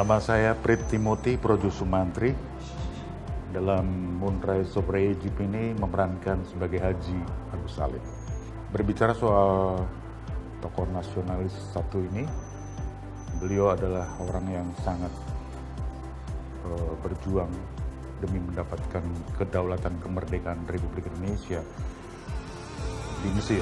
Nama saya Prit Timothy Projo Sumantri. Dalam Moonrise of Egypt ini memerankan sebagai Haji Agus Salim. Berbicara soal tokoh nasionalis satu ini, beliau adalah orang yang sangat uh, berjuang demi mendapatkan kedaulatan kemerdekaan Republik Indonesia di Mesir.